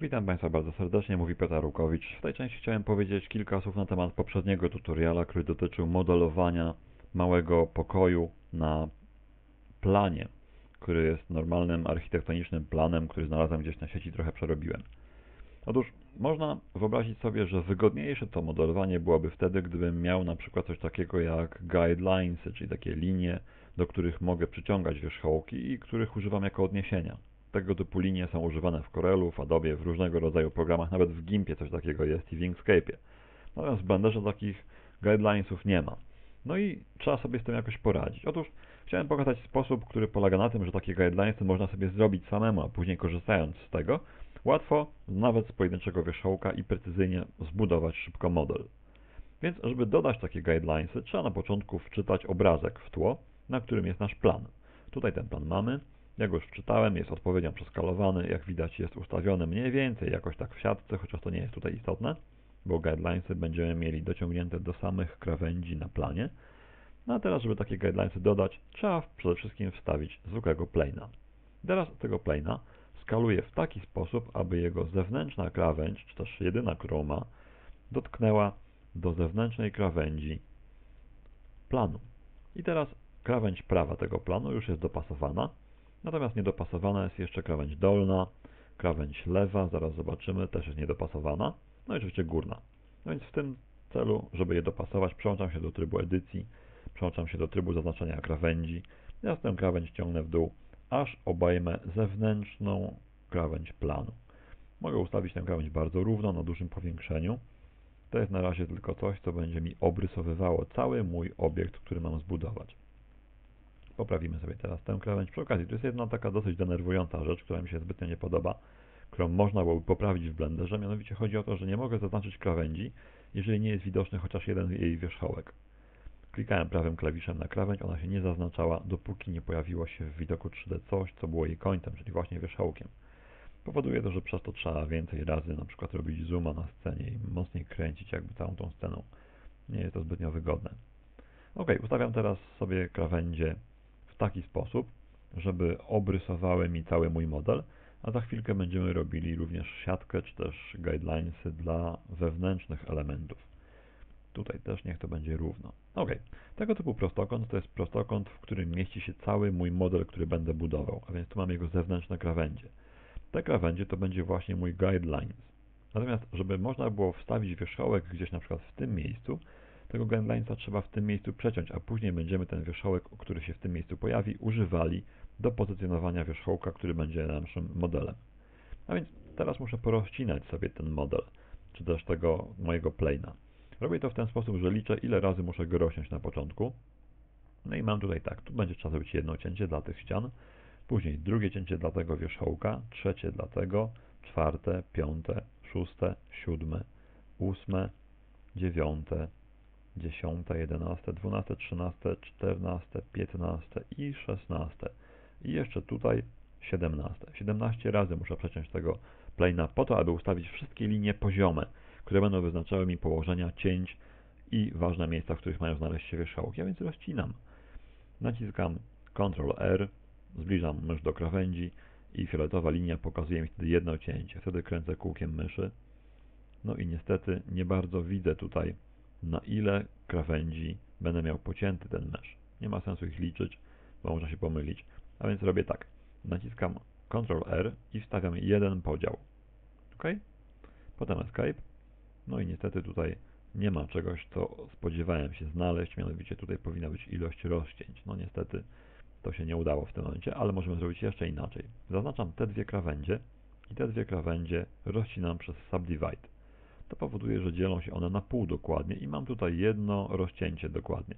Witam Państwa bardzo serdecznie, mówi Piotr Rukowicz. W tej części chciałem powiedzieć kilka słów na temat poprzedniego tutoriala, który dotyczył modelowania małego pokoju na planie, który jest normalnym architektonicznym planem, który znalazłem gdzieś na sieci, trochę przerobiłem. Otóż można wyobrazić sobie, że wygodniejsze to modelowanie byłoby wtedy, gdybym miał na przykład coś takiego jak guidelines, czyli takie linie, do których mogę przyciągać wierzchołki i których używam jako odniesienia. Tego typu linie są używane w Corelu, w Adobe, w różnego rodzaju programach, nawet w Gimpie coś takiego jest i w Inkscape'ie. Natomiast w Blenderze takich guidelinesów nie ma. No i trzeba sobie z tym jakoś poradzić. Otóż chciałem pokazać sposób, który polega na tym, że takie guidelinesy można sobie zrobić samemu, a później korzystając z tego, łatwo, nawet z pojedynczego wierzchołka i precyzyjnie zbudować szybko model. Więc, żeby dodać takie guidelinesy, trzeba na początku wczytać obrazek w tło, na którym jest nasz plan. Tutaj ten plan mamy. Jak już wczytałem, jest odpowiednio przeskalowany. Jak widać, jest ustawiony mniej więcej jakoś tak w siatce, chociaż to nie jest tutaj istotne, bo guidelinesy będziemy mieli dociągnięte do samych krawędzi na planie. No a teraz, żeby takie guidelinesy dodać, trzeba przede wszystkim wstawić zwykłego plane'a. Teraz tego plane'a skaluję w taki sposób, aby jego zewnętrzna krawędź, czy też jedyna, którą ma, dotknęła do zewnętrznej krawędzi planu. I teraz krawędź prawa tego planu już jest dopasowana, natomiast niedopasowana jest jeszcze krawędź dolna, krawędź lewa, zaraz zobaczymy, też jest niedopasowana, no i oczywiście górna. No więc w tym celu, żeby je dopasować, przełączam się do trybu edycji, przełączam się do trybu zaznaczenia krawędzi, ja tę krawędź ciągnę w dół, aż obejmę zewnętrzną krawędź planu. Mogę ustawić tę krawędź bardzo równo, na dużym powiększeniu. To jest na razie tylko coś, co będzie mi obrysowywało cały mój obiekt, który mam zbudować. Poprawimy sobie teraz tę krawędź. Przy okazji, to jest jedna taka dosyć denerwująca rzecz, która mi się zbytnio nie podoba, którą można byłoby poprawić w Blenderze, mianowicie chodzi o to, że nie mogę zaznaczyć krawędzi, jeżeli nie jest widoczny chociaż jeden jej wierzchołek. Klikałem prawym klawiszem na krawędź, ona się nie zaznaczała, dopóki nie pojawiło się w widoku 3D coś, co było jej końcem, czyli właśnie wierzchołkiem. Powoduje to, że przez to trzeba więcej razy na przykład robić zooma na scenie i mocniej kręcić jakby całą tą sceną. Nie jest to zbytnio wygodne. Ok, ustawiam teraz sobie krawędzie taki sposób, żeby obrysowały mi cały mój model, a za chwilkę będziemy robili również siatkę czy też guidelinesy dla wewnętrznych elementów. Tutaj też niech to będzie równo. Ok, tego typu prostokąt to jest prostokąt, w którym mieści się cały mój model, który będę budował, a więc tu mam jego zewnętrzne krawędzie. Te krawędzie to będzie właśnie mój guidelines. Natomiast, żeby można było wstawić wierzchołek gdzieś na przykład w tym miejscu, tego guidelinesa trzeba w tym miejscu przeciąć, a później będziemy ten wierzchołek, który się w tym miejscu pojawi, używali do pozycjonowania wierzchołka, który będzie naszym modelem. A więc teraz muszę porozcinać sobie ten model, czy też tego mojego plane'a. Robię to w ten sposób, że liczę ile razy muszę go rozciąć na początku. No i mam tutaj tak, tu będzie trzeba zrobić jedno cięcie dla tych ścian, później drugie cięcie dla tego wierzchołka, trzecie dla tego, czwarte, piąte, szóste, siódme, ósme, dziewiąte, dziesiąte, jedenaste, dwunaste, trzynaste, czternaste, piętnaste i szesnaste. I jeszcze tutaj siedemnaste. Siedemnaście razy muszę przeciąć tego plane'a po to, aby ustawić wszystkie linie poziome które będą wyznaczały mi położenia cięć i ważne miejsca, w których mają znaleźć się wierzchołki, a więc rozcinam. Naciskam Ctrl R, zbliżam mysz do krawędzi i fioletowa linia pokazuje mi wtedy jedno cięcie. Wtedy kręcę kółkiem myszy. No i niestety nie bardzo widzę tutaj, na ile krawędzi będę miał pocięty ten mysz. Nie ma sensu ich liczyć, bo można się pomylić. A więc robię tak. Naciskam Ctrl R i wstawiam jeden podział. OK? Potem Escape no i niestety tutaj nie ma czegoś, co spodziewałem się znaleźć, mianowicie tutaj powinna być ilość rozcięć. No niestety to się nie udało w tym momencie, ale możemy zrobić jeszcze inaczej. Zaznaczam te dwie krawędzie i te dwie krawędzie rozcinam przez subdivide. To powoduje, że dzielą się one na pół dokładnie i mam tutaj jedno rozcięcie dokładnie.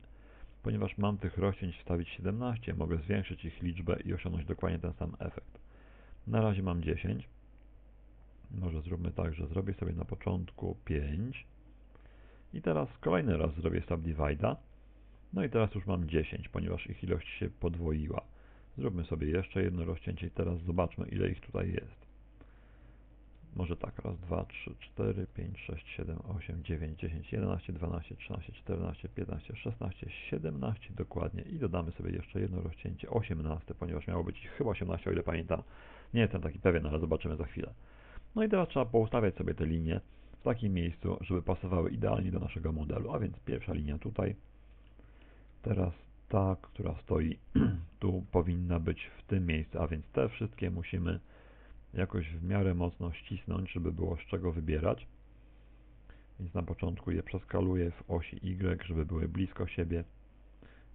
Ponieważ mam tych rozcięć wstawić 17, mogę zwiększyć ich liczbę i osiągnąć dokładnie ten sam efekt. Na razie mam 10, może zróbmy tak, że zrobię sobie na początku 5 i teraz kolejny raz zrobię subdivide'a. No i teraz już mam 10, ponieważ ich ilość się podwoiła. Zróbmy sobie jeszcze jedno rozcięcie i teraz zobaczmy ile ich tutaj jest. Może tak, raz, dwa, trzy, cztery, pięć, sześć, siedem, osiem, dziewięć, dziesięć, jedenaście, dwanaście, trzynaście, czternaście, piętnaście, szesnaście, siedemnaście dokładnie i dodamy sobie jeszcze jedno rozcięcie, osiemnaste, ponieważ miało być chyba osiemnaście, o ile pamiętam. Nie jestem taki pewien, ale zobaczymy za chwilę. No i teraz trzeba poustawiać sobie te linie w takim miejscu, żeby pasowały idealnie do naszego modelu. A więc pierwsza linia tutaj, teraz ta, która stoi tu powinna być w tym miejscu, a więc te wszystkie musimy jakoś w miarę mocno ścisnąć, żeby było z czego wybierać. Więc na początku je przeskaluję w osi Y, żeby były blisko siebie.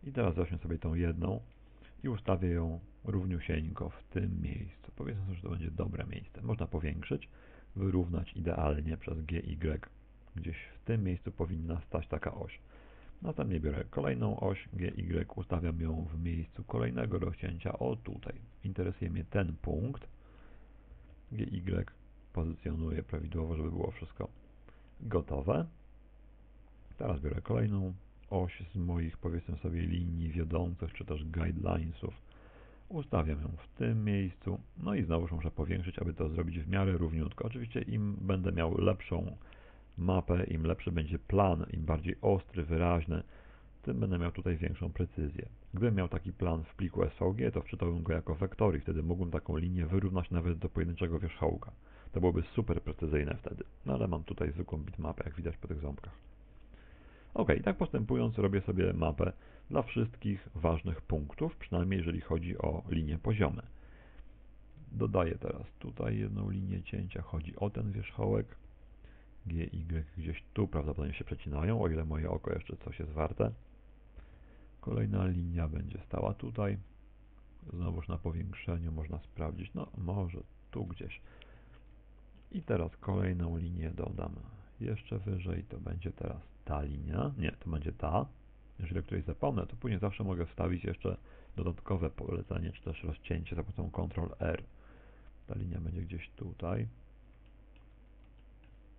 I teraz weźmie sobie tą jedną i ustawię ją równiusieńko w tym miejscu. Powiedzmy, że to będzie dobre miejsce. Można powiększyć, wyrównać idealnie przez GY. Gdzieś w tym miejscu powinna stać taka oś. Następnie biorę kolejną oś GY, ustawiam ją w miejscu kolejnego rozcięcia, o tutaj. Interesuje mnie ten punkt. GY pozycjonuję prawidłowo, żeby było wszystko gotowe. Teraz biorę kolejną oś z moich, powiedzmy sobie, linii wiodących, czy też guidelinesów. Ustawiam ją w tym miejscu, no i znowu muszę powiększyć, aby to zrobić w miarę równiutko. Oczywiście im będę miał lepszą mapę, im lepszy będzie plan, im bardziej ostry, wyraźny, tym będę miał tutaj większą precyzję. Gdybym miał taki plan w pliku SVG, to wczytałbym go jako wektor i wtedy mógłbym taką linię wyrównać nawet do pojedynczego wierzchołka. To byłoby super precyzyjne wtedy. No ale mam tutaj zwykłą bitmapę, jak widać po tych ząbkach. Ok, tak postępując robię sobie mapę dla wszystkich ważnych punktów, przynajmniej jeżeli chodzi o linie poziome. Dodaję teraz tutaj jedną linię cięcia, chodzi o ten wierzchołek. G, Y gdzieś tu prawdopodobnie się przecinają, o ile moje oko jeszcze coś jest warte. Kolejna linia będzie stała tutaj. Znowuż na powiększeniu można sprawdzić, no może tu gdzieś. I teraz kolejną linię dodam jeszcze wyżej, to będzie teraz ta linia, nie, to będzie ta. Jeżeli którejś zapomnę, to później zawsze mogę wstawić jeszcze dodatkowe polecenie, czy też rozcięcie za pomocą Ctrl R. Ta linia będzie gdzieś tutaj.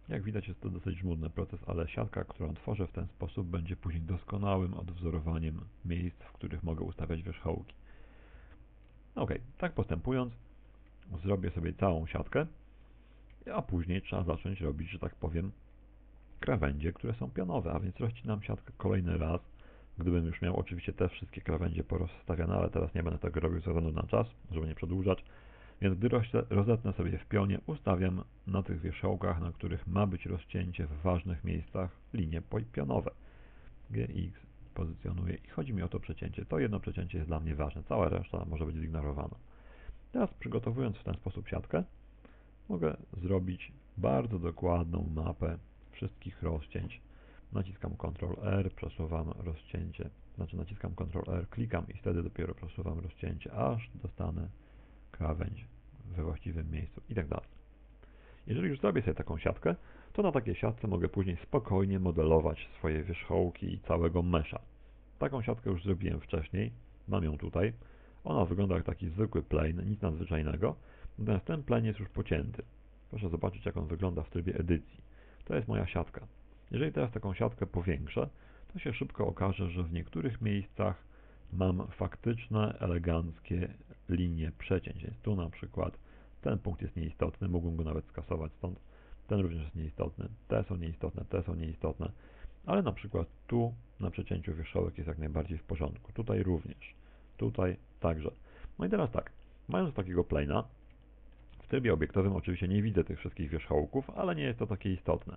Jak widać jest to dosyć żmudny proces, ale siatka, którą tworzę w ten sposób będzie później doskonałym odwzorowaniem miejsc, w których mogę ustawiać wierzchołki. Ok, tak postępując zrobię sobie całą siatkę, a później trzeba zacząć robić, że tak powiem, krawędzie, które są pionowe, a więc rozcinam siatkę kolejny raz. Gdybym już miał oczywiście te wszystkie krawędzie porozstawiane, ale teraz nie będę tego robił ze względu na czas, żeby nie przedłużać. Więc gdy rozetnę sobie w pionie, ustawiam na tych wierzchołkach, na których ma być rozcięcie w ważnych miejscach, linie pionowe. GX pozycjonuję i chodzi mi o to przecięcie. To jedno przecięcie jest dla mnie ważne, cała reszta może być zignorowana. Teraz przygotowując w ten sposób siatkę, mogę zrobić bardzo dokładną mapę wszystkich rozcięć. Naciskam Ctrl R, przesuwam rozcięcie, znaczy naciskam Ctrl R, klikam i wtedy dopiero przesuwam rozcięcie, aż dostanę krawędź we właściwym miejscu i tak. Jeżeli już zrobię sobie taką siatkę, to na takiej siatce mogę później spokojnie modelować swoje wierzchołki i całego mesza. Taką siatkę już zrobiłem wcześniej, mam ją tutaj. Ona wygląda jak taki zwykły plane, nic nadzwyczajnego, natomiast ten plane jest już pocięty. Proszę zobaczyć jak on wygląda w trybie edycji. To jest moja siatka. Jeżeli teraz taką siatkę powiększę, to się szybko okaże, że w niektórych miejscach mam faktyczne, eleganckie linie przecięć. Więc tu na przykład ten punkt jest nieistotny, mógłbym go nawet skasować stąd. Ten również jest nieistotny, te są nieistotne, te są nieistotne, ale na przykład tu na przecięciu wierzchołek jest jak najbardziej w porządku. Tutaj również, tutaj także. No i teraz tak, mając takiego plana, w trybie obiektowym oczywiście nie widzę tych wszystkich wierzchołków, ale nie jest to takie istotne.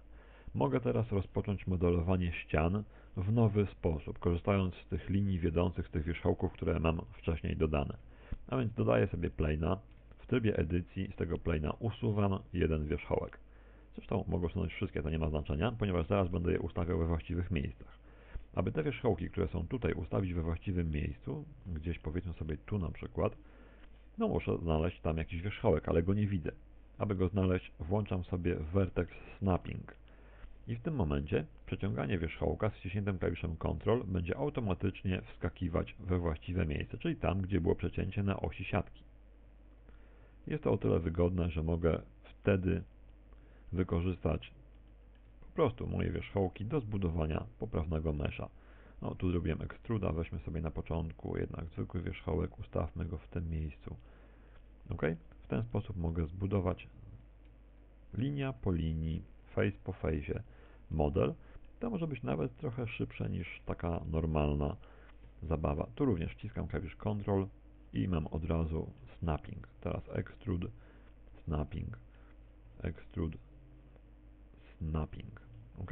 Mogę teraz rozpocząć modelowanie ścian w nowy sposób, korzystając z tych linii wiodących z tych wierzchołków, które mam wcześniej dodane. A więc dodaję sobie plana, w trybie edycji z tego plana usuwam jeden wierzchołek. Zresztą mogę usunąć wszystkie, to nie ma znaczenia, ponieważ zaraz będę je ustawiał we właściwych miejscach. Aby te wierzchołki, które są tutaj ustawić we właściwym miejscu, gdzieś powiedzmy sobie tu na przykład, no muszę znaleźć tam jakiś wierzchołek, ale go nie widzę. Aby go znaleźć, włączam sobie Vertex Snapping. I w tym momencie przeciąganie wierzchołka z wciśniętym klawiszem Ctrl będzie automatycznie wskakiwać we właściwe miejsce, czyli tam, gdzie było przecięcie na osi siatki. Jest to o tyle wygodne, że mogę wtedy wykorzystać po prostu moje wierzchołki do zbudowania poprawnego mesza. No, tu zrobiłem ekstruda, weźmy sobie na początku jednak zwykły wierzchołek, ustawmy go w tym miejscu. OK? W ten sposób mogę zbudować linia po linii, face po face model. To może być nawet trochę szybsze niż taka normalna zabawa. Tu również wciskam klawisz Ctrl i mam od razu snapping. Teraz extrude, snapping, Extrude Snapping. OK?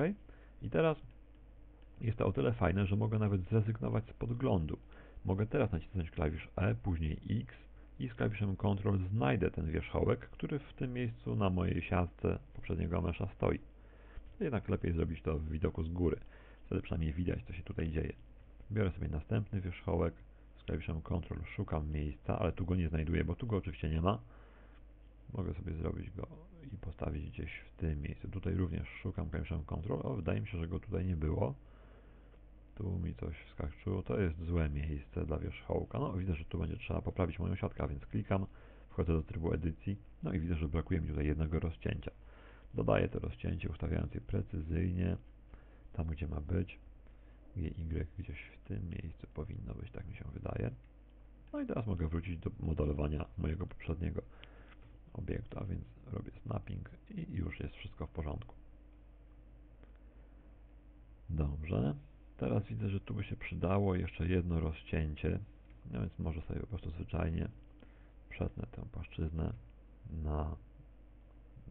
I teraz jest to o tyle fajne, że mogę nawet zrezygnować z podglądu. Mogę teraz nacisnąć klawisz E, później X i z klawiszem Ctrl znajdę ten wierzchołek, który w tym miejscu na mojej siatce poprzedniego mesza stoi. Jednak lepiej zrobić to w widoku z góry. Wtedy przynajmniej widać, co się tutaj dzieje. Biorę sobie następny wierzchołek, z klawiszem Ctrl szukam miejsca, ale tu go nie znajduję, bo tu go oczywiście nie ma. Mogę sobie zrobić go i postawić gdzieś w tym miejscu. Tutaj również szukam klawiszem Ctrl. O, wydaje mi się, że go tutaj nie było. Tu mi coś wskaczyło. To jest złe miejsce dla wierzchołka. No, widzę, że tu będzie trzeba poprawić moją siatkę, więc klikam, wchodzę do trybu edycji, no i widzę, że brakuje mi tutaj jednego rozcięcia. Dodaję to rozcięcie, ustawiając je precyzyjnie, tam gdzie ma być. GY gdzieś w tym miejscu powinno być, tak mi się wydaje. No i teraz mogę wrócić do modelowania mojego poprzedniego obiektu, a więc robię snapping i już jest wszystko w porządku. Dobrze. Teraz widzę, że tu by się przydało jeszcze jedno rozcięcie, no więc może sobie po prostu zwyczajnie przetnę tę płaszczyznę na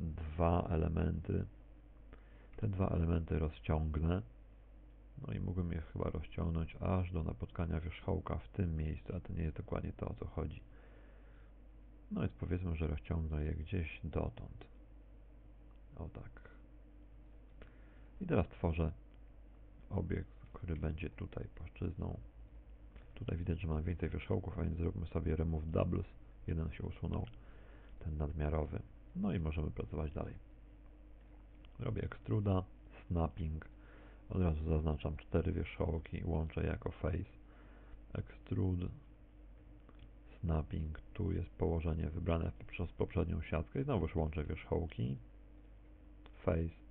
dwa elementy. Te dwa elementy rozciągnę. No i mógłbym je chyba rozciągnąć aż do napotkania wierzchołka w tym miejscu, a to nie jest dokładnie to, o co chodzi. No więc powiedzmy, że rozciągnę je gdzieś dotąd. O tak. I teraz tworzę obiekt, który będzie tutaj płaszczyzną. Tutaj widać, że mam więcej wierzchołków, a więc zrobimy sobie remove doubles. Jeden się usunął, ten nadmiarowy. No i możemy pracować dalej. Robię extruda, snapping. Od razu zaznaczam cztery wierzchołki, łączę jako face. Extrude, snapping. Tu jest położenie wybrane przez poprzednią siatkę i znowuż łączę wierzchołki, face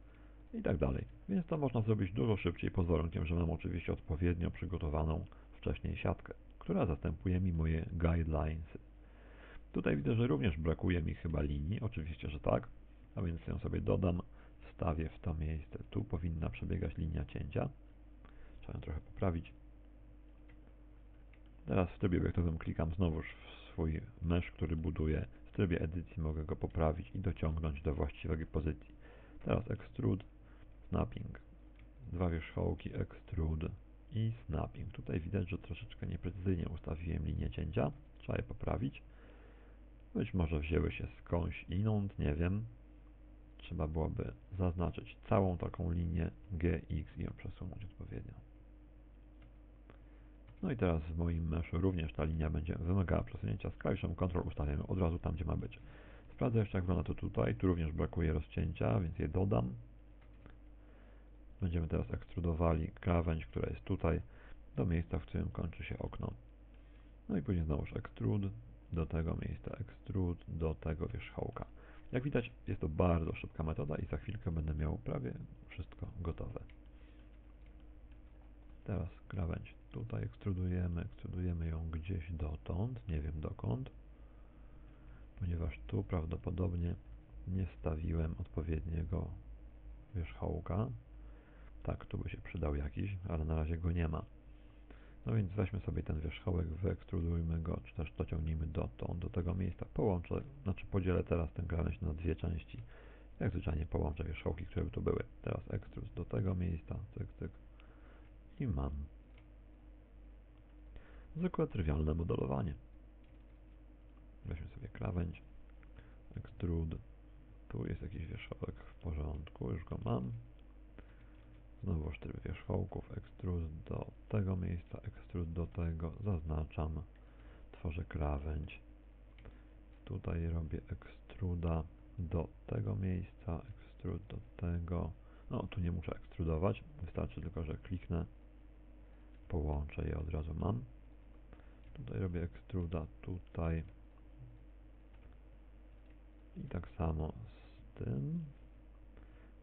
i tak dalej. Więc to można zrobić dużo szybciej pod warunkiem, że mam oczywiście odpowiednio przygotowaną wcześniej siatkę, która zastępuje mi moje guidelines. Tutaj widzę, że również brakuje mi chyba linii, oczywiście, że tak, a więc ją sobie dodam, wstawię w to miejsce. Tu powinna przebiegać linia cięcia. Trzeba ją trochę poprawić. Teraz w trybie obiektowym klikam znowuż w swój mesh, który buduję. W trybie edycji mogę go poprawić i dociągnąć do właściwej pozycji. Teraz extrude, snapping. Dwa wierzchołki, extrude i snapping. Tutaj widać, że troszeczkę nieprecyzyjnie ustawiłem linię cięcia. Trzeba je poprawić. Być może wzięły się skądś inąd, nie wiem. Trzeba byłoby zaznaczyć całą taką linię GX i ją przesunąć odpowiednio. No i teraz w moim meszu również ta linia będzie wymagała przesunięcia. Z klawiszem Ctrl ustawiamy od razu tam, gdzie ma być. Sprawdzę jeszcze, jak wygląda to tutaj. Tu również brakuje rozcięcia, więc je dodam. Będziemy teraz ekstrudowali krawędź, która jest tutaj, do miejsca, w którym kończy się okno. No i później znowuż extrude, do tego miejsca extrude, do tego wierzchołka. Jak widać, jest to bardzo szybka metoda i za chwilkę będę miał prawie wszystko gotowe. Teraz krawędź tutaj ekstrudujemy, ekstrudujemy ją gdzieś dotąd, nie wiem dokąd, ponieważ tu prawdopodobnie nie stawiłem odpowiedniego wierzchołka. Tak, tu by się przydał jakiś, ale na razie go nie ma. No więc weźmy sobie ten wierzchołek, wyekstrudujmy go, czy też dociągnijmy dotąd, do tego miejsca. Połączę, znaczy podzielę teraz tę krawędź na dwie części. Jak zwyczajnie połączę wierzchołki, które tu były. Teraz ekstrud do tego miejsca, cyk, cyk. I mam. Zwykłe, trywialne modelowanie. Weźmy sobie krawędź, ekstrud. Tu jest jakiś wierzchołek w porządku, już go mam. Znowu tryb wierzchołków, ekstrud do tego miejsca, ekstrud do tego, zaznaczam, tworzę krawędź. Tutaj robię ekstruda do tego miejsca, ekstrud do tego. No, tu nie muszę ekstrudować, wystarczy tylko, że kliknę, połączę je, od razu mam. Tutaj robię ekstruda, tutaj. I tak samo z tym.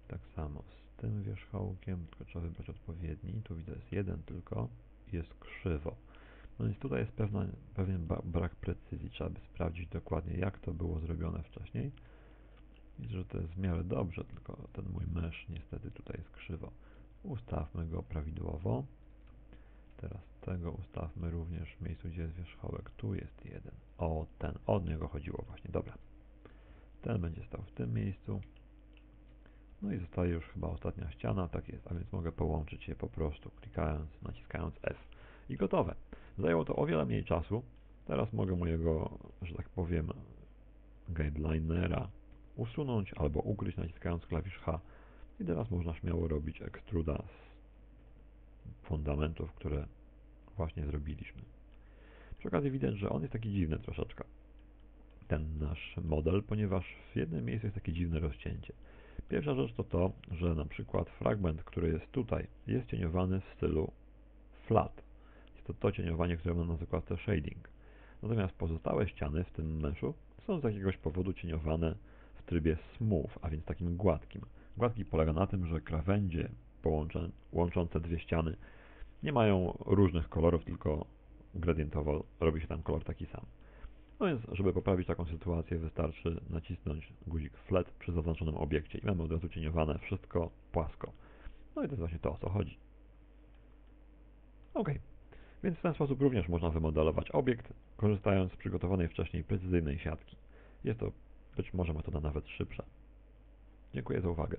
Tak samo z tym wierzchołkiem, tylko trzeba wybrać odpowiedni. Tu widzę jest jeden tylko jest krzywo. No więc tutaj jest pewna, pewien brak precyzji. Trzeba by sprawdzić dokładnie, jak to było zrobione wcześniej. Widzę, że to jest w miarę dobrze, tylko ten mój mysz niestety tutaj jest krzywo. Ustawmy go prawidłowo. Teraz tego ustawmy również w miejscu, gdzie jest wierzchołek. Tu jest jeden. O, ten, od niego chodziło właśnie. Dobra. Ten będzie stał w tym miejscu. No i zostaje już chyba ostatnia ściana, tak jest, a więc mogę połączyć je po prostu, klikając, naciskając F. I gotowe. Zajęło to o wiele mniej czasu. Teraz mogę mojego, że tak powiem, guidelinera usunąć albo ukryć naciskając klawisz H. I teraz można śmiało robić ekstruda z fundamentów, które właśnie zrobiliśmy. Przy okazji widać, że on jest taki dziwny troszeczkę, ten nasz model, ponieważ w jednym miejscu jest takie dziwne rozcięcie. Pierwsza rzecz to to, że na przykład fragment, który jest tutaj, jest cieniowany w stylu flat. Jest to to cieniowanie, które ma na zakładce shading. Natomiast pozostałe ściany w tym meszu są z jakiegoś powodu cieniowane w trybie smooth, a więc takim gładkim. Gładki polega na tym, że krawędzie łączące dwie ściany nie mają różnych kolorów, tylko gradientowo robi się tam kolor taki sam. No więc, żeby poprawić taką sytuację, wystarczy nacisnąć guzik flat przy zaznaczonym obiekcie i mamy od razu cieniowane wszystko płasko. No i to jest właśnie to, o co chodzi. Ok, więc w ten sposób również można wymodelować obiekt, korzystając z przygotowanej wcześniej precyzyjnej siatki. Jest to być może metoda nawet szybsza. Dziękuję za uwagę.